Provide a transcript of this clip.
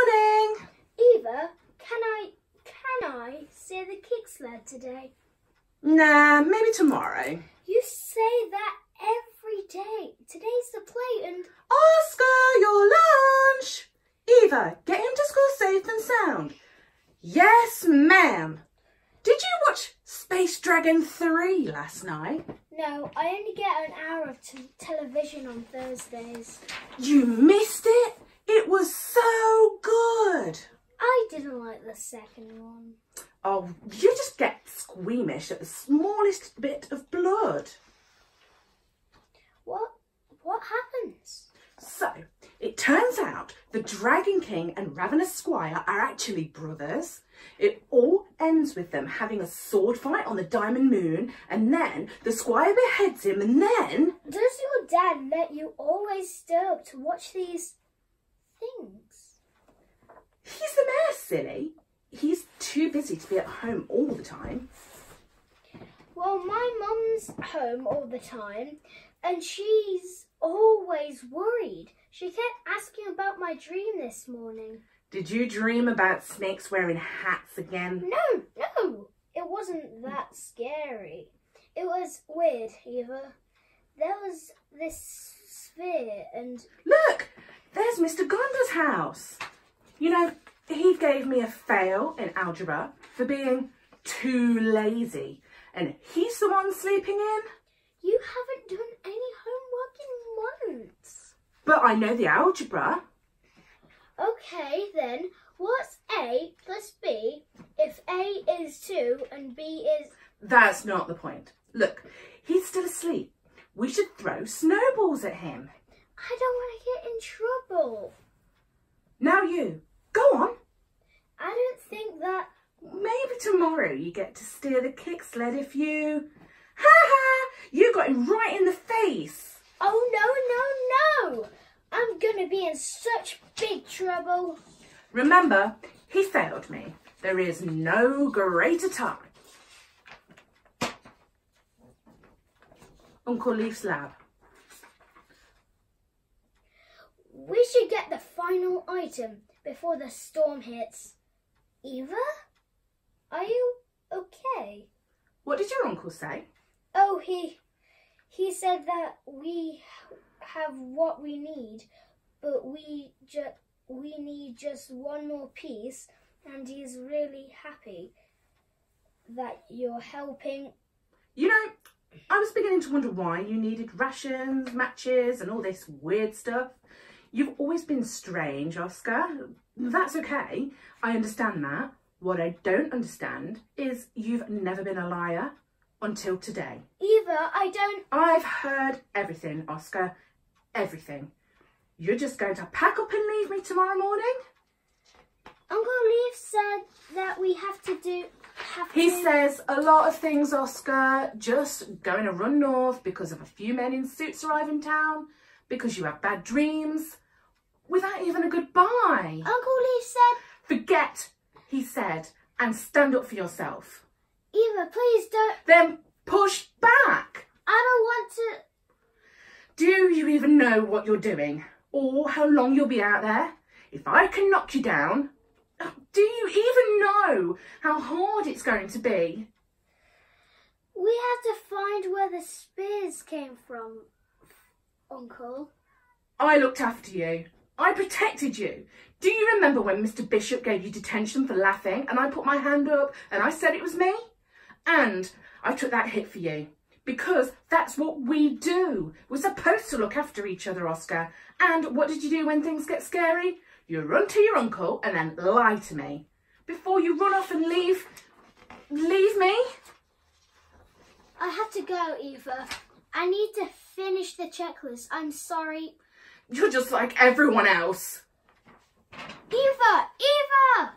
Morning. Eva, can I, can I steer the kick sled today? Nah, maybe tomorrow. You say that every day. Today's the play and... Oscar, your lunch. Eva, get him to school safe and sound. Yes, ma'am. Did you watch Space Dragon 3 last night? No, I only get an hour of t- television on Thursdays. You missed it? Was so good. I didn't like the second one. Oh, you just get squeamish at the smallest bit of blood. What, what happens? So, it turns out the Dragon King and Ravenous Squire are actually brothers. It all ends with them having a sword fight on the Diamond Moon, and then the Squire beheads him, and then. Does your dad let you always stay up to watch these? He's the mayor, silly. He's too busy to be at home all the time. Well, my mum's home all the time, and she's always worried. She kept asking about my dream this morning. Did you dream about snakes wearing hats again? No, no, it wasn't that scary. It was weird, Eva. There was this sphere, and Look, there's Mr. Gonda's house. You know, he gave me a fail in algebra for being too lazy, and he's the one sleeping in. you haven't done any homework in months. But I know the algebra. Okay, then, what's A plus B if A is 2 and B is... That's not the point. Look, he's still asleep. We should throw snowballs at him. I don't want to get in trouble. Now you, go on. I don't think that... Maybe tomorrow you get to steer the kick sled if you... Ha ha! You got him right in the face. Oh, no, no, no! I'm gonna be in such big trouble. Remember, he failed me. There is no greater time. Uncle Leaf's lab. We should get the final item before the storm hits. Eva? Are you okay? What did your uncle say? Oh, he he said that we have what we need, but we just we need just one more piece, and he's really happy that you're helping. You know, I was beginning to wonder why you needed rations, matches, and all this weird stuff. You've always been strange, Oscar. That's okay. I understand that. What I don't understand is you've never been a liar until today. Eva, I don't. I've heard everything, Oscar. Everything. You're just going to pack up and leave me tomorrow morning? Uncle Leaf said that we have to do. Have He to, says a lot of things, Oscar. Just going to run north because of a few men in suits arrive in town, because you have bad dreams, without even a goodbye. Uncle Leaf said, Forget, he said, and stand up for yourself. Eva, please don't. Then push back. I don't want to. Do you even know what you're doing or how long you'll be out there? If I can knock you down, do you even know how hard it's going to be? We have to find where the spears came from, Uncle. I looked after you. I protected you. Do you remember when Mr. Bishop gave you detention for laughing and I put my hand up and I said it was me? And I took that hit for you because that's what we do. We're supposed to look after each other, Oscar. And what did you do when things get scary? You run to your uncle and then lie to me before you run off and leave, leave me. I have to go, Eva. I need to finish the checklist. I'm sorry. You're just like everyone else. Eva! Eva!